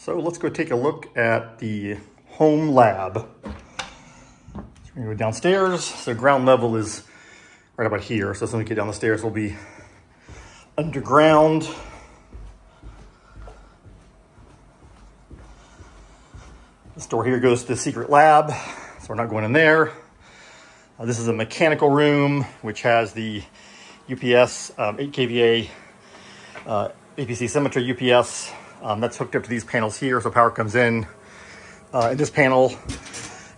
So let's go take a look at the home lab. So we're gonna go downstairs. So ground level is right about here. So as soon as we get down the stairs, we'll be underground. This door here goes to the secret lab. So we're not going in there. Uh, this is a mechanical room, which has the UPS um, 8 kVA uh, APC Symmetra UPS. Um, that's hooked up to these panels here, so power comes in uh, in this panel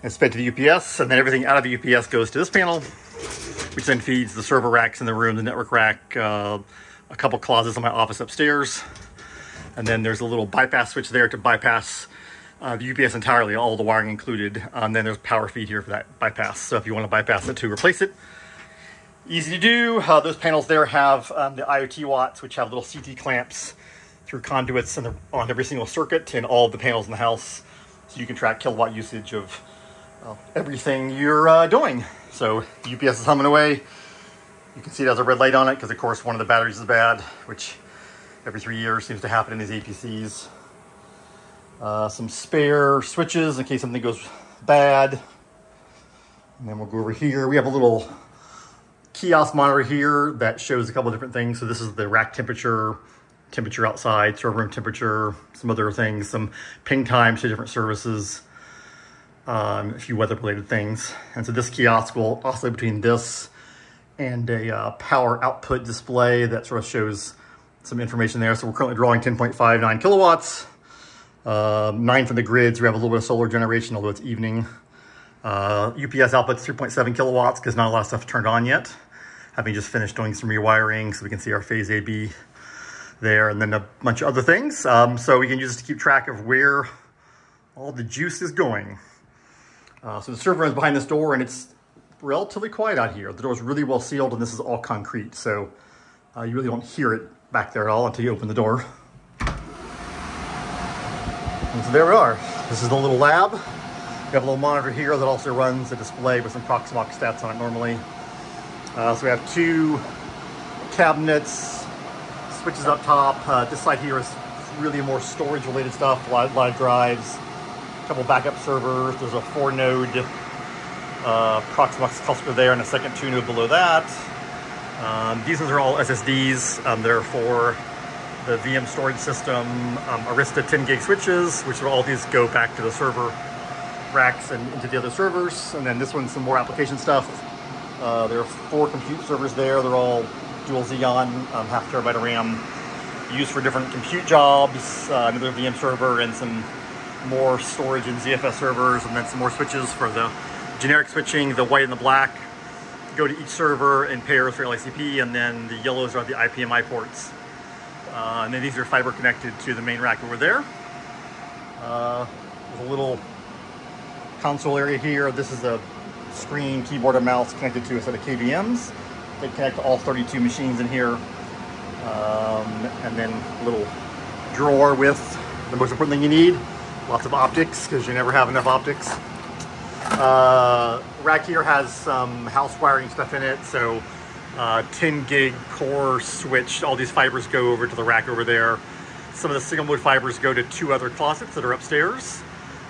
and fed to the UPS, and then everything out of the UPS goes to this panel, which then feeds the server racks in the room, the network rack, uh, a couple closets in my office upstairs, and then there's a little bypass switch there to bypass uh, the UPS entirely, all the wiring included. And um, then there's power feed here for that bypass. So if you want to bypass it to replace it, easy to do. Uh, those panels there have um, the IoTaWatts, which have little CT clamps through conduits the, on every single circuit in all of the panels in the house. So you can track kilowatt usage of uh, everything you're uh, doing. So UPS is humming away. You can see it has a red light on it because of course one of the batteries is bad, which every three years seems to happen in these APCs. Uh, some spare switches in case something goes bad. And then we'll go over here. We have a little kiosk monitor here that shows a couple different things. So this is the rack temperature, temperature outside, server room temperature, some other things, some ping times to different services, um, a few weather related things. And so this kiosk will oscillate between this and a uh, power output display that sort of shows some information there. So we're currently drawing 10.59 kilowatts. Uh, nine from the grids. We have a little bit of solar generation, although it's evening. Uh, UPS output's 3.7 kilowatts because not a lot of stuff turned on yet. Having just finished doing some rewiring so we can see our phase AB there and then a bunch of other things. Um, so we can use this to keep track of where all the juice is going. Uh, so the server is behind this door and it's relatively quiet out here. The door is really well sealed and this is all concrete. So uh, you really don't hear it back there at all until you open the door. And so there we are. This is the little lab. We have a little monitor here that also runs a display with some Proxmox stats on it normally. Uh, so we have two cabinets, switches up top. Uh, this side here is really more storage related stuff, live, live drives, a couple backup servers. There's a four node uh, Proxmox cluster there and a second two node below that. Um, these ones are all SSDs. Um, they're for the VM storage system, um, Arista 10 gig switches, which will all these go back to the server racks and into the other servers. And then this one's some more application stuff. Uh, there are four compute servers there. They're all dual Xeon, um, half terabyte of RAM, used for different compute jobs, uh, another VM server, and some more storage and ZFS servers, and then some more switches for the generic switching, the white and the black go to each server in pairs for LACP, and then the yellows are the IPMI ports. Uh, and then these are fiber connected to the main rack over there. Uh, there's a little console area here. This is a screen, keyboard, and mouse connected to a set of KVMs. They connect all 32 machines in here. Um, and then a little drawer with the most important thing you need. Lots of optics, because you never have enough optics. Uh, rack here has some house wiring stuff in it, so uh, 10 gig core switch. All these fibers go over to the rack over there. Some of the single mode fibers go to two other closets that are upstairs.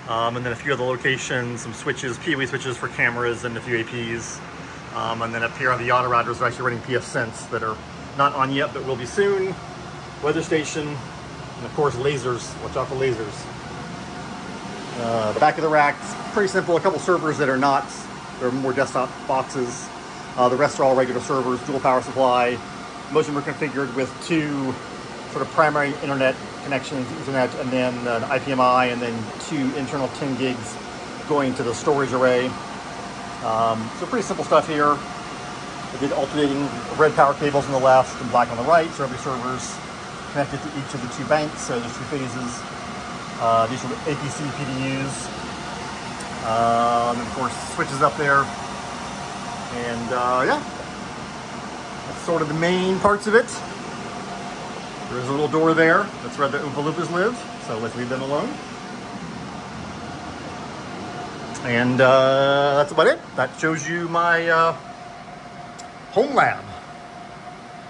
Um, and then a few other locations, some switches, PoE switches for cameras and a few APs. Um, and then up here on the auto routers, we're actually running pfSense that are not on yet, but will be soon. Weather station, and of course lasers. Watch out for lasers. Uh, the back of the rack, pretty simple. A couple servers that are not, they're more desktop boxes. Uh, the rest are all regular servers, dual power supply. Most of them are configured with two sort of primary internet connections, Ethernet, and then an IPMI, and then two internal 10 gigs going to the storage array. Um, so pretty simple stuff here. I did alternating red power cables on the left and black on the right, so every server's connected to each of the two banks, so there's two phases. Uh, these are the APC PDUs. Um, and of course, switches up there. And uh, yeah, that's sort of the main parts of it. There's a little door there. That's where the Oompa Loompas live. So let's leave them alone. And uh, that's about it. That shows you my uh, home lab.